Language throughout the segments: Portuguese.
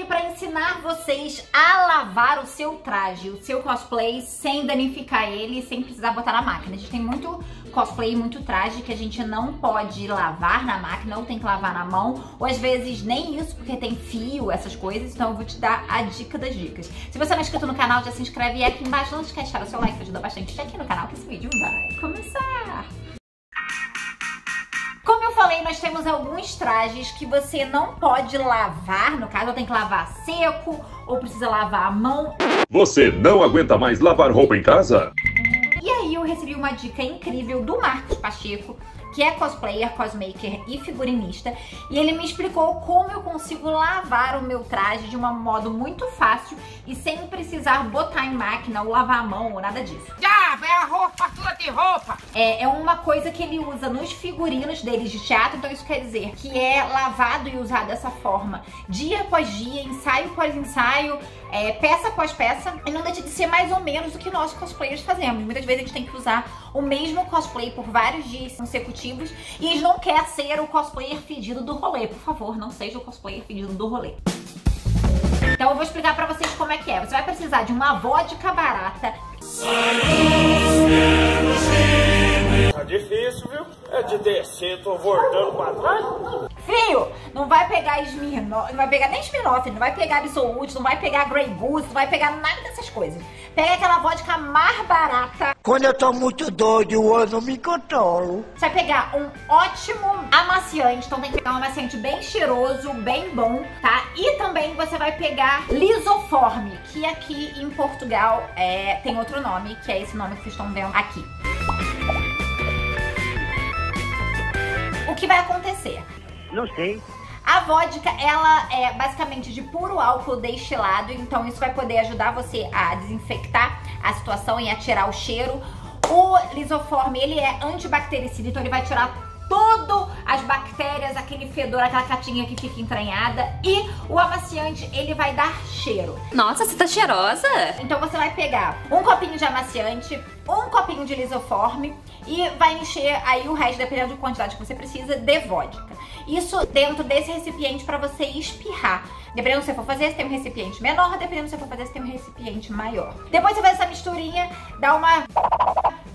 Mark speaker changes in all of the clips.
Speaker 1: aqui para ensinar vocês a lavar o seu traje, o seu cosplay, sem danificar ele, sem precisar botar na máquina. A gente tem muito cosplay, muito traje que a gente não pode lavar na máquina, ou tem que lavar na mão, ou às vezes nem isso, porque tem fio, essas coisas. Então eu vou te dar a dica das dicas. Se você não é inscrito no canal, já se inscreve aqui embaixo não esquece de deixar o seu like, ajuda bastante aqui no canal, que esse vídeo vai começar! Como eu falei, nós temos alguns trajes que você não pode lavar, no caso, tem que lavar seco ou precisa lavar a mão.
Speaker 2: Você não aguenta mais lavar roupa em casa?
Speaker 1: E aí eu recebi uma dica incrível do Marcos Pacheco, que é cosplayer, cosmaker e figurinista, e ele me explicou como eu consigo lavar o meu traje de um modo muito fácil e sem precisar botar em máquina ou lavar a mão ou nada disso.
Speaker 3: Já, vai a roupa, fartura de roupa.
Speaker 1: É, é uma coisa que ele usa nos figurinos deles de teatro, então isso quer dizer que é lavado e usado dessa forma dia após dia, ensaio após ensaio, é, peça após peça, e não deixa de ser mais ou menos o que nós cosplayers fazemos. Muitas vezes a gente tem que usar o mesmo cosplay por vários dias consecutivos e gente não quer ser o cosplayer fedido do rolê. Por favor, não seja o cosplayer fedido do rolê. Então eu vou explicar pra vocês como é que é. Você vai precisar de uma vodka barata.
Speaker 4: Tá difícil, viu? É de descer, tô voltando pra trás.
Speaker 1: Fio, não vai pegar Smirnoff, não vai pegar nem Smirnoff, não vai pegar Absolute, não vai pegar Grey Goose, não vai pegar nada dessas coisas. Pega aquela vodka mais barata.
Speaker 5: Quando eu tô muito doido, eu não me controlo.
Speaker 1: Você vai pegar um ótimo amaciante, então tem que pegar um amaciante bem cheiroso, bem bom, tá? E também você vai pegar lisoforme, que aqui em Portugal é, tem outro nome, que é esse nome que vocês estão vendo aqui. Que vai acontecer?
Speaker 5: Não sei.
Speaker 1: A vodka, ela é basicamente de puro álcool destilado, então isso vai poder ajudar você a desinfectar a situação e a tirar o cheiro. O lisoforme, ele é antibactericida, então ele vai tirar todo as bactérias, aquele fedor, aquela catinha que fica entranhada. E o amaciante, ele vai dar cheiro.
Speaker 6: Nossa, você tá cheirosa?
Speaker 1: Então você vai pegar um copinho de amaciante, um copinho de lisoforme e vai encher aí o resto, dependendo da quantidade que você precisa, de vodka. Isso dentro desse recipiente para você espirrar. Dependendo do que você for fazer, você tem um recipiente menor, dependendo do que você for fazer, você tem um recipiente maior. Depois você faz essa misturinha, dá uma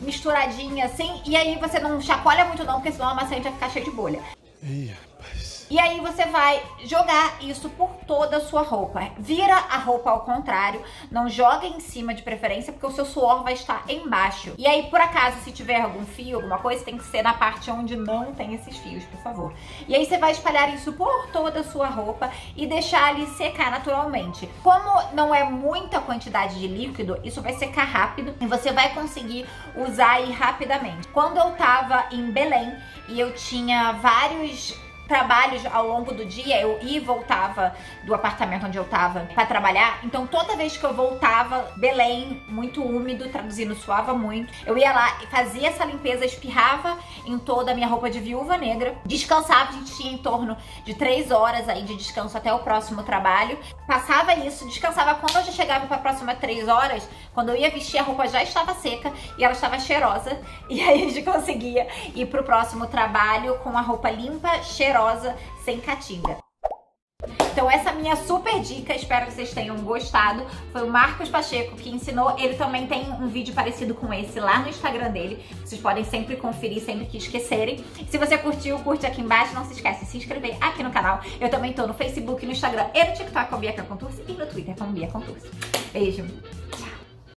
Speaker 1: misturadinha assim, e aí você não chacoalha muito não, porque senão a amaciante vai ficar cheia de bolha.
Speaker 7: Ih, rapaz.
Speaker 1: E aí você vai jogar isso por toda a sua roupa. Vira a roupa ao contrário, não joga em cima de preferência, porque o seu suor vai estar embaixo. E aí, por acaso, se tiver algum fio, alguma coisa, tem que ser na parte onde não tem esses fios, por favor. E aí você vai espalhar isso por toda a sua roupa e deixar ali secar naturalmente. Como não é muita quantidade de líquido, isso vai secar rápido e você vai conseguir usar aí rapidamente. Quando eu tava em Belém e eu tinha vários trabalhos ao longo do dia, eu ia e voltava do apartamento onde eu tava para trabalhar. Então toda vez que eu voltava, Belém, muito úmido, traduzindo, suava muito. Eu ia lá e fazia essa limpeza, espirrava em toda a minha roupa de viúva negra, descansava, a gente tinha em torno de três horas aí de descanso até o próximo trabalho. Passava isso, descansava quando eu já chegava para próxima três horas, quando eu ia vestir a roupa já estava seca e ela estava cheirosa. E aí a gente conseguia ir pro próximo trabalho com a roupa limpa, cheirosa, sem catinga. Então essa minha super dica, espero que vocês tenham gostado. Foi o Marcos Pacheco que ensinou, ele também tem um vídeo parecido com esse lá no Instagram dele. Vocês podem sempre conferir, sempre que esquecerem. Se você curtiu, curte aqui embaixo, não se esquece de se inscrever aqui no canal. Eu também tô no Facebook, no Instagram e no TikTok com Bia Contursi e no Twitter com Bia Contursi. Beijo!